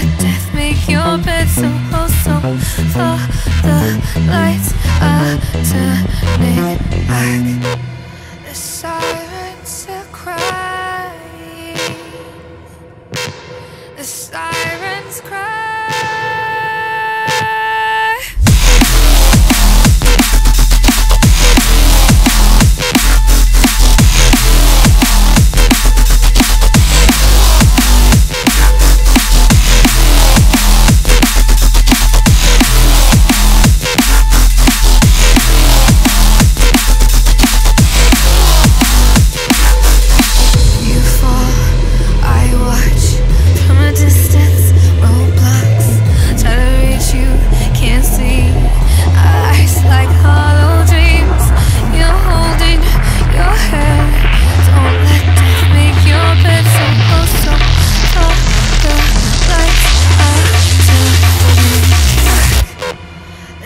let death make your bed so wholesome. For the lights are turning back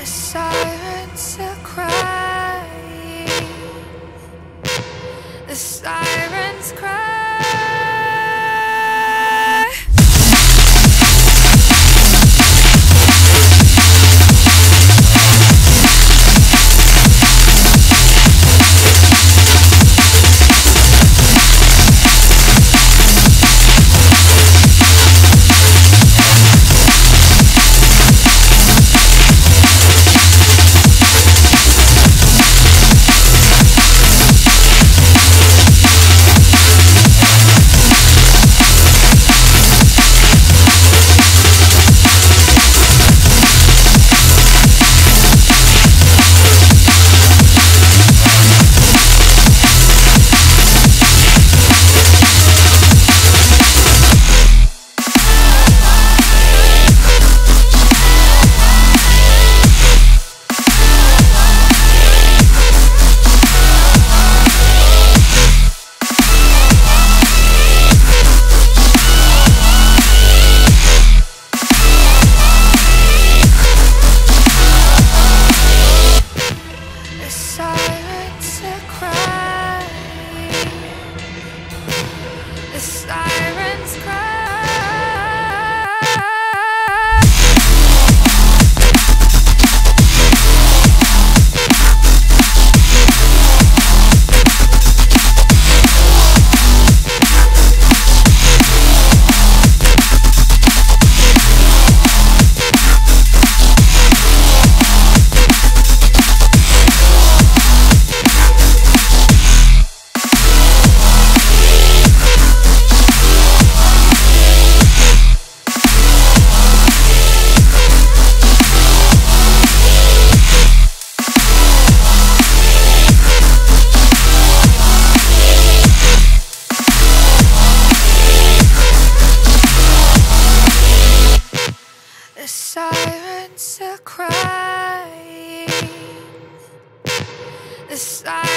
the sirens are crying. The sirens crying. The silence.